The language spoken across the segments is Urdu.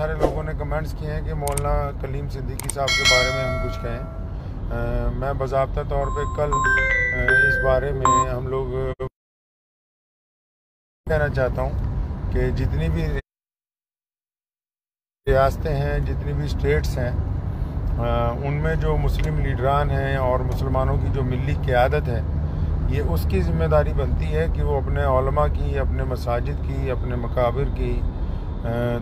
سارے لوگوں نے کمنٹس کیے ہیں کہ مولانا کلیم صدیقی صاحب کے بارے میں ہم کچھ کہیں۔ میں باضابطہ طور پہ کل اس بارے میں ہم لوگ کہنا چاہتا ہوں کہ جتنی بھی ریاستیں ہیں، جتنی بھی اسٹیٹس ہیں ان میں جو مسلم لیڈران ہیں اور مسلمانوں کی جو ملی قیادت ہے، یہ اس کی ذمہ داری بنتی ہے کہ وہ اپنے علماء کی، اپنے مساجد کی، اپنے مقابر کی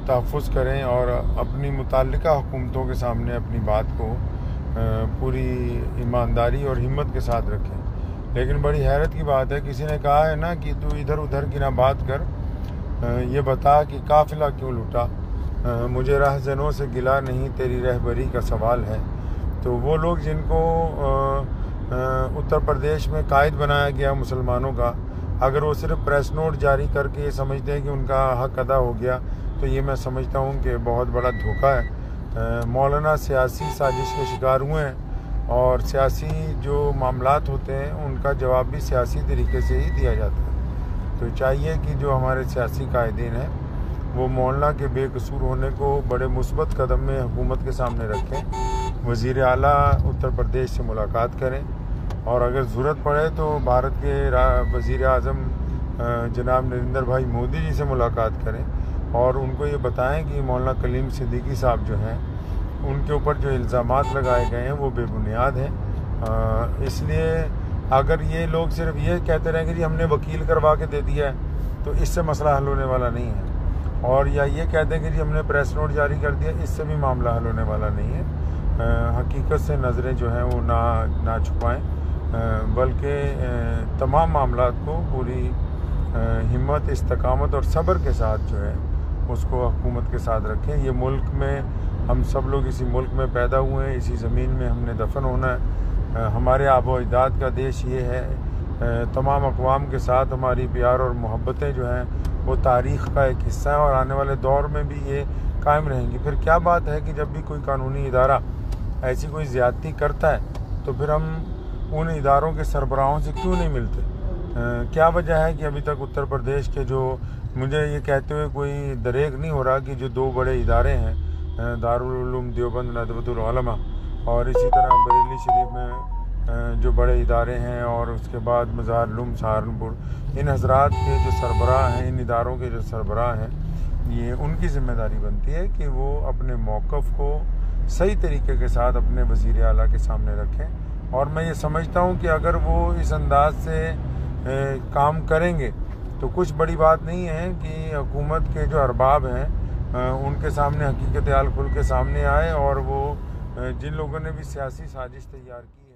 تحفظ کریں اور اپنی متعلقہ حکومتوں کے سامنے اپنی بات کو پوری ایمانداری اور ہمت کے ساتھ رکھیں۔ لیکن بڑی حیرت کی بات ہے، کسی نے کہا ہے نا کہ تو ادھر ادھر کی نہ بات کر یہ بتا کہ قافلہ کیوں لوٹا؟ مجھے راہ زنوں سے گلا نہیں، تیری رہبری کا سوال ہے۔ تو وہ لوگ جن کو اتر پردیش میں قائد بنایا گیا مسلمانوں کا، اگر وہ صرف پریس نوٹ جاری کر کے یہ سمجھتے ہیں کہ ان کا حق ادا ہو گیا تو یہ میں سمجھتا ہوں کہ بہت بڑا دھوکہ ہے۔ مولانا سیاسی سازش کے شکار ہوئے ہیں اور سیاسی جو معاملات ہوتے ہیں، ان کا جواب بھی سیاسی طریقے سے ہی دیا جاتا ہے۔ تو چاہیے کہ جو ہمارے سیاسی قائدین ہیں، وہ مولانا کے بے قصور ہونے کو بڑے مثبت قدم میں حکومت کے سامنے رکھیں۔ وزیر اعلیٰ اتر پردیش سے ملاقات کریں۔ اور اگر ضرورت پڑے تو بھارت کے وزیر اعظم جناب نریندر بھائی مودی جی سے ملاقات کریں۔ اور ان کو یہ بتائیں کہ مولانا کلیم صدیقی صاحب جو ہیں، ان کے اوپر جو الزامات لگائے گئے ہیں، وہ بے بنیاد ہیں۔ اس لیے اگر یہ لوگ صرف یہ کہتے رہیں کہ جی ہم نے وکیل کروا کے دے دیا ہے، تو اس سے مسئلہ حل ہونے والا نہیں ہے۔ اور یا یہ کہتے ہیں کہ جی ہم نے پریس نوٹ جاری کر دیا، اس سے بھی معاملہ حل ہونے والا نہیں ہے۔ حقیقت سے نظریں جو ہیں، وہ نہ نہ چھپائیں۔ بلکہ تمام معاملات کو پوری ہمت، استقامت اور صبر کے ساتھ جو ہے اس کو حکومت کے ساتھ رکھیں۔ یہ ملک میں ہم سب لوگ اسی ملک میں پیدا ہوئے ہیں، اسی زمین میں ہم نے دفن ہونا ہے۔ ہمارے آب و اجداد کا دیش یہ ہے۔ تمام اقوام کے ساتھ ہماری پیار اور محبتیں جو ہیں، وہ تاریخ کا ایک حصہ ہیں اور آنے والے دور میں بھی یہ قائم رہیں گی۔ پھر کیا بات ہے کہ جب بھی کوئی قانونی ادارہ ایسی کوئی زیادتی کرتا ہے، تو پھر ہم ان اداروں کے سربراہوں سے کیوں نہیں ملتے؟ کیا وجہ ہے کہ ابھی تک اتر پردیش کے جو مجھے یہ کہتے ہوئے کوئی دریغ نہیں ہو رہا کہ جو دو بڑے ادارے ہیں دارالعلوم دیوبند ندوۃ العلماء اور اسی طرح بریلی شریف میں جو بڑے ادارے ہیں اور اس کے بعد مزار علوم سہارنپور، ان حضرات کے جو سربراہ ہیں، ان اداروں کے جو سربراہ ہیں، یہ ان کی ذمہ داری بنتی ہے کہ وہ اپنے موقف کو صحیح طریقے کے ساتھ اپنے وزیر اعلیٰ کے سامنے رکھیں۔ اور میں یہ سمجھتا ہوں کہ اگر وہ اس انداز سے کام کریں گے۔ تو کچھ بڑی بات نہیں ہے کہ حکومت کے جو ارباب ہیں ان کے سامنے حقیقت حال کھل کے سامنے آئے اور وہ جن لوگوں نے بھی سیاسی سازش تیار کی